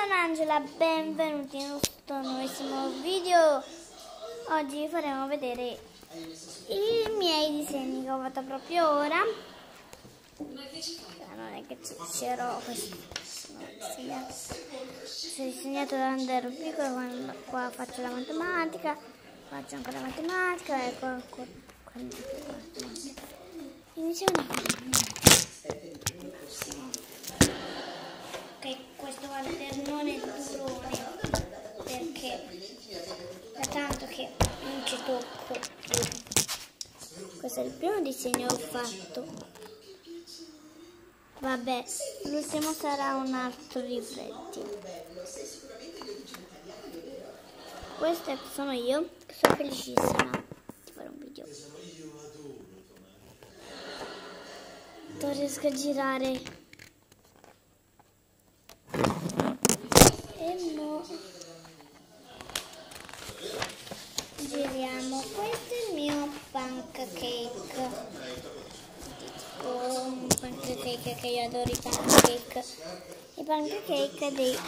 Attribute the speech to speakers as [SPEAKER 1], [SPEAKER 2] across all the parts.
[SPEAKER 1] sono Angela, benvenuti in questo nuovissimo video. Oggi faremo vedere i miei disegni che ho fatto proprio ora. Non è che c'ero questo. Ho disegnato quando ero piccolo, quando qua faccio la matematica, faccio ancora la matematica e qua ancora quando faccio che questo è durone perché da tanto che non ci tocco. Questo è il primo disegno che ho fatto. Vabbè l'ultimo sarà un altro rifletti questo sono io sono felicissima di fare un video. Non riesco a girare e mo giriamo. Questo è il mio pancake. Un pancake che io adoro i pancake. I pancake di,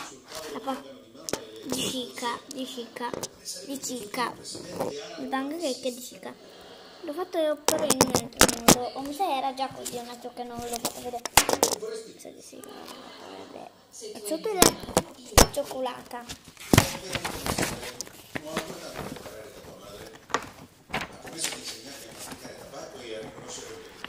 [SPEAKER 1] di Cica di Cica di Cica il pancake di Cica l'ho fatto però in altro modo o mi sa era già così un altro che non l'ho fatto vedere. So di sì è super cioccolata. Cosa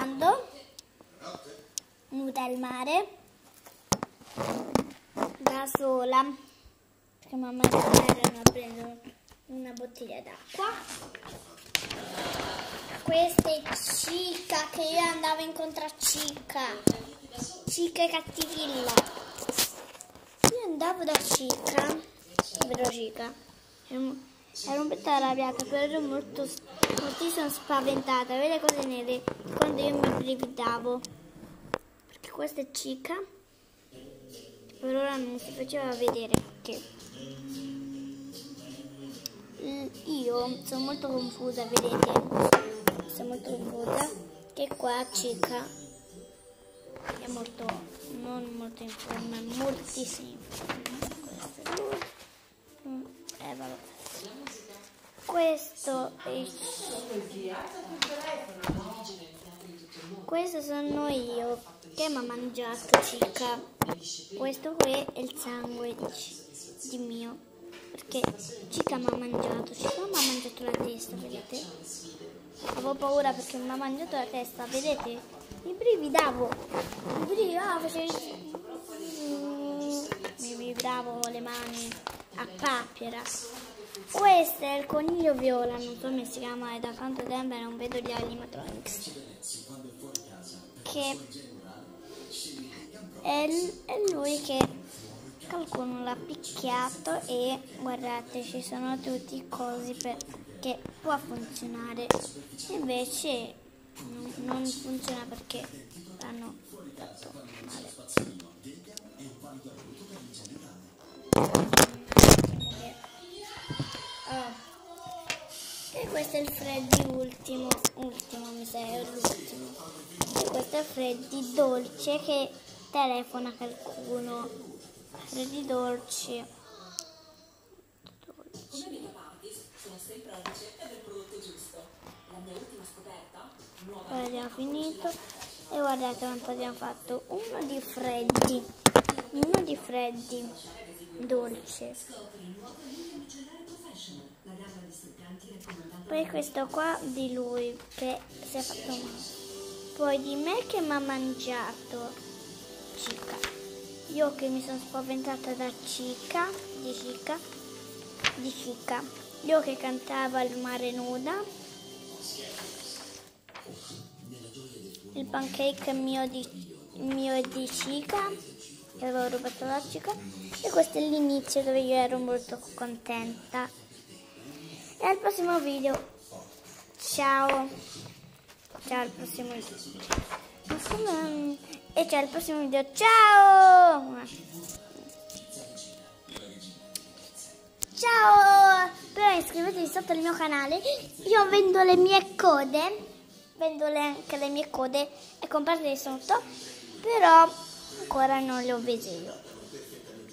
[SPEAKER 1] cantando? Nuda al mare. Da sola. Perché mamma e papà erano a prendere una bottiglia d'acqua. Questa è Cica, che io andavo incontro a Cica. Cica e cattivilla. Io andavo da Cica, vero Cica? Ero un po' arrabbiata, però ero molto, moltissimo spaventata. Vede cose nere quando io mi brividavo. Perché questa è Cica. Per ora non si faceva vedere perché io sono molto confusa, vedete? Sono molto confusa. Che qua Cica è molto, non molto in forma, moltissimo forma. Eh. Questo è... Questo sono io che mi ha mangiato Cica. Questo qui è il sangue di, di mio. Perché Cica mi ha mangiato. Cica mi ha mangiato la testa, vedete? Avevo paura perché mi ha mangiato la testa, vedete? Mi brividavo. Mi brividavo, facevo... Mi brividavo le mani a papera. Questo è il coniglio viola, non so come si chiama, è da tanto tempo non vedo gli animatronics. Che è, è lui che qualcuno l'ha picchiato e guardate ci sono tutti i cosi perché può funzionare. Invece non funziona perché l'hanno fatto male. Questo è il Freddy ultimo, ultimo mi sa è l'ultimo. E questo è Freddy dolce che telefona qualcuno. Freddy dolce. dolce. Ora abbiamo finito e guardate quanto abbiamo fatto. Uno di Freddy, uno di Freddy dolce. Poi questo qua di lui che si è fatto male. Poi di me che mi ha mangiato Cica. Io che mi sono spaventata da Cica, di Cica, di Cica. Io che cantavo al mare nuda. Il pancake mio di, mio di Cica, che avevo rubato la Cica. E questo è l'inizio dove io ero molto contenta. E al prossimo video. Ciao. Ciao al prossimo video e ciao al prossimo video. Ciao! Ciao! Iscrivetevi sotto il mio canale. Io vendo le mie code, vendo le, anche le mie code e comprate sotto, però ancora non le ho viste io.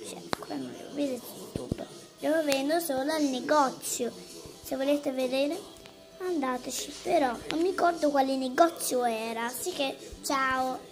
[SPEAKER 1] Cioè, ancora non le ho viste su YouTube. Le ho vendo solo al negozio. Se volete vedere, andateci. Però non mi ricordo quale negozio era. Sì che, ciao!